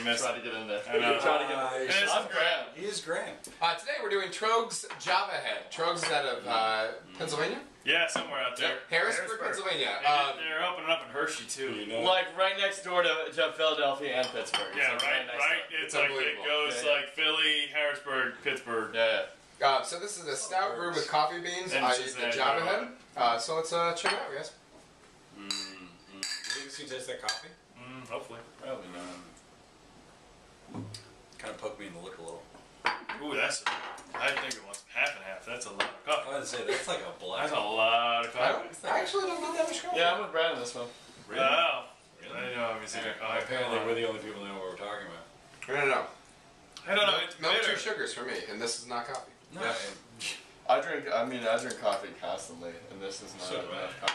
you missed. Try to get in there. I know. Try to get Uh, in It is I'm great. Graham. He is Graham. Uh, today we're doing Troegs Java Head. Troegs is out of uh, Pennsylvania? Yeah, somewhere out there. Harrisburg, Pennsylvania. They, um, they're opening up in Hershey too. You know. Like right next door to, to Philadelphia and Pittsburgh. Yeah, It's, like, right, next right. door. It's, It's like it goes Yeah, yeah. like Philly, Harrisburg, Pittsburgh. Yeah, yeah. uh, so this is a stout brew with coffee beans. And I use the Java uh, Head. Uh, so let's uh, check it out, guys. You think this can taste like coffee? Mm, hopefully. Probably not. Kind of poked me in the lip a little. Ooh, that's. I think it wants half and half. That's a lot of coffee. I coffee. would say that's like a black. That's a lot of I, coffee. don't, I actually don't get that much coffee. Yeah, I'm with Brad on this one. Really? Wow. I know. Obviously. Oh, Apparently, we're the only people who know what we're talking about. I don't know. I don't know. Milk, It's milk bitter. two sugars for me, and this is not coffee. No. Yeah. I drink. I mean, I drink coffee constantly, and this is not So do I. enough coffee.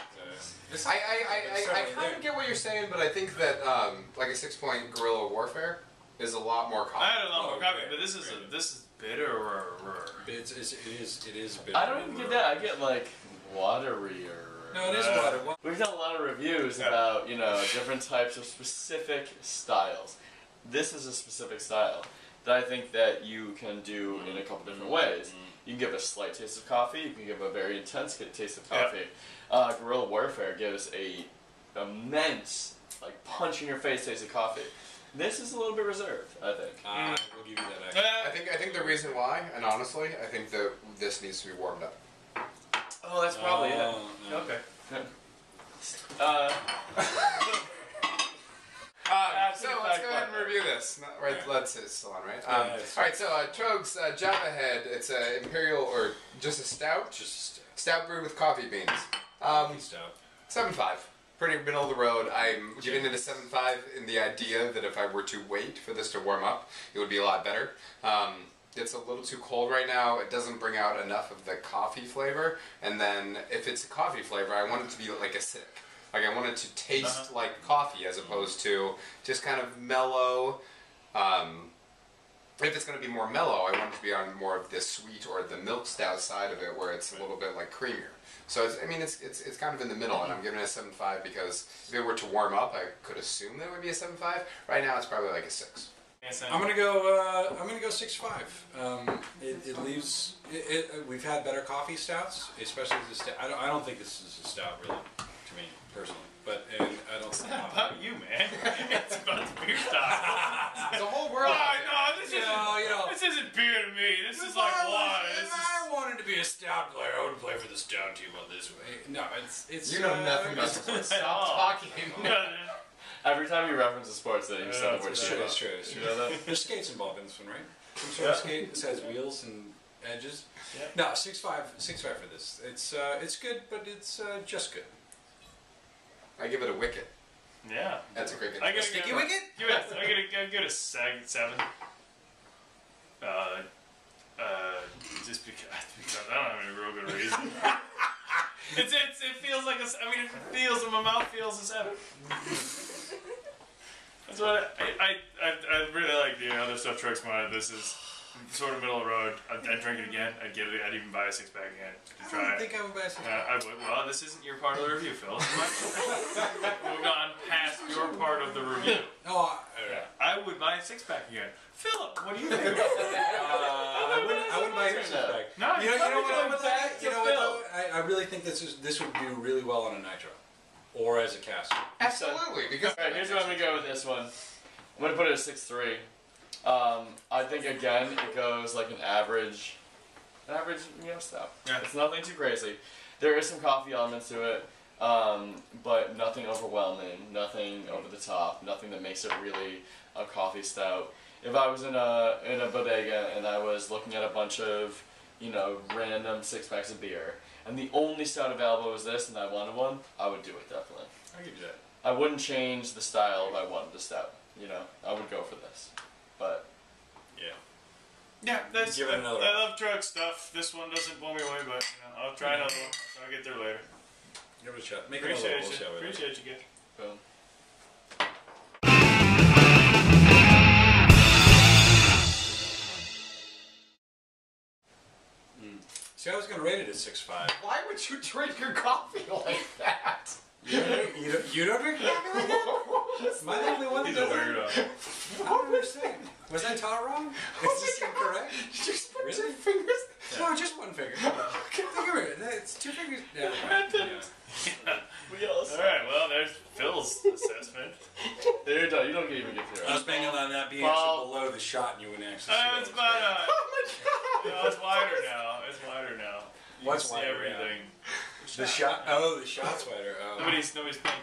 This- I, I, I, I, I kind of get what you're saying, but I think that um, like a six point guerrilla warfare is a lot more coffee. I had a lot Oh, more coffee, great, but this is a, this is bitter. It's, it's, it is it is a bit. I don't even get that. I get like watery. No, it is water. We've done a lot of reviews Yeah. about you know different types of specific styles. This is a specific style that I think that you can do in a couple different ways. You can give a slight taste of coffee. You can give a very intense taste of Yeah. coffee. Uh, Guerrilla Warfare gives a immense, like punch in your face taste of coffee. This is a little bit reserved, I think. Uh, we'll give you that. Actually. I think I think the reason why, and honestly, I think that this needs to be warmed up. Oh, that's probably it. Oh, no. Okay. Uh, Uh, so Absolute let's go ahead and review this. No, Right, Yeah. let's it's still on, right? Yeah, Um, it's- all right, so uh, Troegs uh, Java Head. It's a imperial or just a stout, Just stout brewed with coffee beans. a Um, stout. seven five, pretty middle of the road. I'm giving it a seven five in the idea that if I were to wait for this to warm up, it would be a lot better. Um, it's a little too cold right now. It doesn't bring out enough of the coffee flavor. And then if it's a coffee flavor, I want it to be like a sip. Like I want it to taste Uh-huh. like coffee as opposed to just kind of mellow. Um, if it's going to be more mellow, I want it to be on more of the sweet or the milk stout side of it, where it's a little bit like creamier. So it's, I mean, it's, it's it's kind of in the middle, and I'm giving it a seven five because if it were to warm up, I could assume that it would be a seven five. Right now, it's probably like a six. I'm gonna go. Uh, I'm gonna go six five. Um, it, it leaves. It, it, we've had better coffee stouts, especially the stout. I don't. I don't think this is a stout, really, to me personally. But and I don't. It's not about you, man. it's about the beer style. The whole no, world. no, this You isn't. know, you know. This isn't beer to me. This is If like I was- water. This If is. I wanted to be a stout player, I would play for the on this way. No, it's it's. You know uh, nothing about it's- sports. At all. Stop talking. every time you reference a sports thing, you Yeah, said the it's word It's true. It's true. It's You true. know? There's skates involved in this one, right? Some sort of skate that has wheels and edges. Yeah. No, six five, six five for this. It's uh, it's good, but it's uh, just good. I give it a wicket. Yeah. That's a cricket. I gotta sticky give wicket? Give it. I gotta, I get a seg seven. Uh, uh, just because, because I don't have any real good reason. it's, it's it feels like a. s- I mean, it feels and my mouth feels a seven. That's what I I, I, I really like the other stuff. Tricks my this is sort of middle of the road. I'd, I'd drink it again. I'd get it. I'd even buy a six pack again to I try don't it. think I would buy six Uh, I would. Well, this isn't your part of the review, Phil. Moved on past your part of the review. Oh, Yeah, I would buy a six pack again. Philip, what do you think? uh, No. You know, you know what? I would back like, to you know what? Though? I, I really think this is this would do really well on a nitro, or as a cask. Absolutely, because All right, here's where I'm gonna go with this one. I'm gonna put it at six three. Um, I think again it goes like an average, an average you know stout. Yeah. It's nothing too crazy. There is some coffee elements to it, um, but nothing overwhelming, nothing over the top, nothing that makes it really a coffee stout. If I was in a in a bodega and I was looking at a bunch of you know random six packs of beer, and the only stout available was this, and I wanted one, I would do it definitely. I'll give you that. I wouldn't change the style if I wanted the stout. You know, I would go for this. But Yeah. Yeah, that's. Give it I, another I love drug stuff. This one doesn't blow me away, but you know, I'll try mm-hmm. another one. I'll get there later. Give it a shot. Make another Appreciate one. We'll you. see how we like it. Appreciate you, kid. boom. At six five. why would you drink your coffee like that? You don't, you don't, you don't drink coffee like that? Am I the only one that He's a does that? weirdo. I don't understand. Was I taught wrong? Is this incorrect? Did you just put Really? two fingers? No, just one finger. Finger. It's two fingers. Never mind. Yeah. We all All right, well, there's Phil's assessment. There, no, you don't even get through. I was banking on that being Well- below the shot, and you wouldn't actually. Uh, see it's what was about there. uh, no, it's wider now. It's wider now. You What's wider everything. The shot. Oh, the shot sweater. Oh. Nobody's nobody's paying